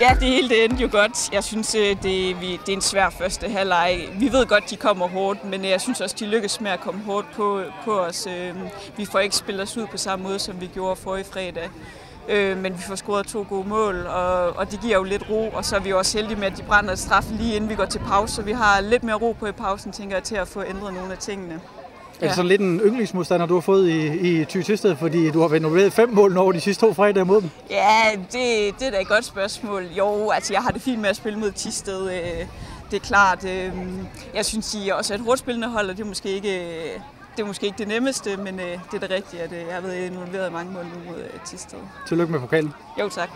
Ja, det hele det endte jo godt. Jeg synes, øh, det, vi, det er en svær første halvleg. Vi ved godt, de kommer hårdt, men øh, jeg synes også, de lykkes med at komme hårdt på, på os. Øh, vi får ikke spillet os ud på samme måde, som vi gjorde for i fredag. Øh, Men vi får scoret to gode mål, og, og det giver jo lidt ro. Og så er vi jo også heldige med, at de brænder et straf lige inden vi går til pause, så vi har lidt mere ro på i pausen, tænker jeg, til at få ændret nogle af tingene. Er det sådan lidt en yndlingsmodstander, du har fået i, i Thy Tisted, fordi du har vendt fem mål over de sidste to fredage mod dem? Ja, det, det er da et godt spørgsmål. Jo, altså jeg har det fint med at spille mod Tisted. øh, Det er klart. øh, Jeg synes, de er også et hårdt spillende hold, og det er måske ikke det, er måske ikke det nemmeste, men øh, det er det rigtige, at øh, jeg har været involveret i mange mål nu mod øh, Tisted. Tillykke med pokalen. Jo, tak.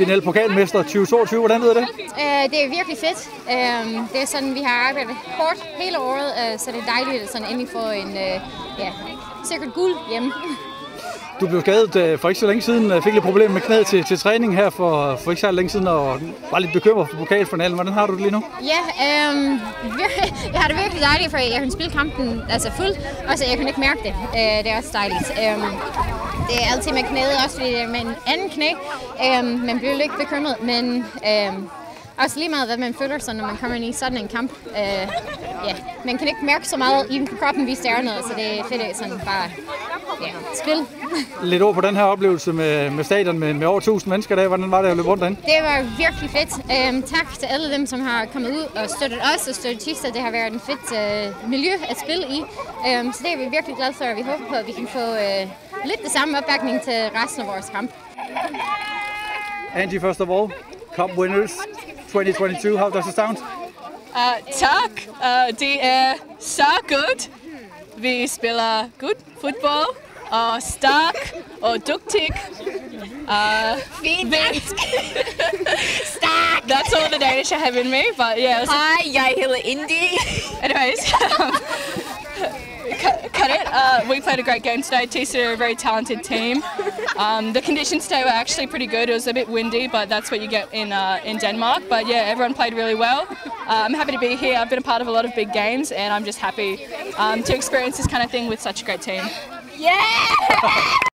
Tinel Pokalmester 2022, hvordan lyder det? Øh, det er virkelig fedt. Øh, det er sådan, vi har arbejdet hårdt hele året, øh, så det er dejligt at sådan endelig få en øh, ja, sikkert guld hjemme. Du blev skadet øh, for ikke så længe siden, øh, fik lidt problemer med knæet til, til træning her for, for ikke så længe siden, og var lidt bekymret for pokalfinalen. Hvordan har du det lige nu? Ja, øh, jeg har det virkelig dejligt, for jeg kunne spille kampen altså fuld, og så jeg kunne ikke mærke det. Øh, det er også dejligt. Øh, det er altid med knæet, også fordi det er med en anden knæ. Øh, man bliver lidt bekymret, men øh, også lige meget, hvad man føler sig, når man kommer ind i sådan en kamp. Øh, ja, man kan ikke mærke så meget i kroppen, hvis der er noget, så det er fedt at sådan bare ja, spille. Lidt over på den her oplevelse med, med stadion med, med over 1000 mennesker der. Hvordan var det at løbe rundt derinde? Det var virkelig fedt. Øhm, tak til alle dem, som har kommet ud og støttet os og støttet Tista. Det har været en fedt øh, miljø at spille i. Øhm, så det er vi virkelig glade for, og vi håber på, at vi kan få øh, lidt det samme opbakning til resten af vores kamp. Angie, first of all, Cup winners 2022. How does it sound? Uh, tak. Uh, det er så godt. Vi spiller good fodbold og stærk og dygtig. Uh, stærk! That's all the Danish I have in me, but yeah. Jeg hedder Indy. Anyways, um, cut, cut it. Uh, we played a great game today. TC are a very talented team. Um, the conditions today were actually pretty good. It was a bit windy, but that's what you get in uh, in Denmark. But yeah, everyone played really well. Uh, I'm happy to be here. I've been a part of a lot of big games, and I'm just happy um, to experience this kind of thing with such a great team. Yeah!